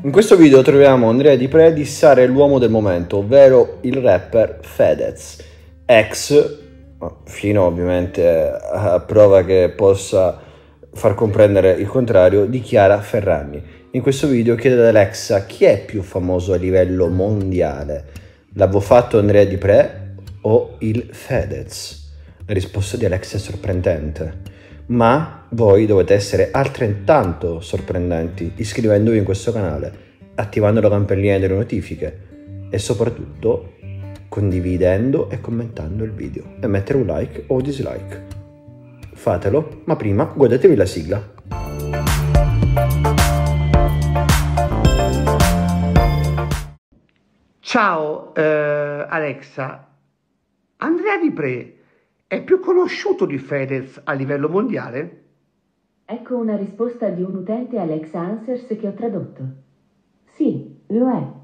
In questo video troviamo Andrea Di Pre dissare l'uomo del momento, ovvero il rapper Fedez, ex, fino ovviamente a prova che possa far comprendere il contrario, di Chiara Ferragni. In questo video chiede ad Alexa chi è più famoso a livello mondiale, l'avevo fatto Andrea Di Pre o il Fedez? La risposta di Alexa è sorprendente, ma voi dovete essere altrettanto sorprendenti iscrivendovi in questo canale, attivando la campanellina delle notifiche e soprattutto condividendo e commentando il video e mettere un like o dislike. Fatelo, ma prima godetevi la sigla. Ciao eh, Alexa, Andrea Di Pre è più conosciuto di Fedez a livello mondiale? Ecco una risposta di un utente Alexa Answers che ho tradotto. Sì, lo è.